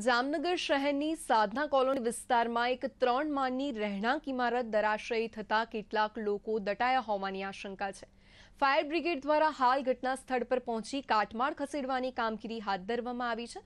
જામનગર શહેરની સાધના કોલોની વિસ્તારમાં એક ત્રણ માળની રહેણાંક ઇમારત ધરાશયી થતા કેટલાક લોકો દટાયા હોવાની આશંકા છે ફાયર બ્રિગેડ દ્વારા હાલ ઘટના સ્થળ પર પહોંચી કાટમાળ ખસેડવાની કામગીરી હાથ ધરવામાં આવી છે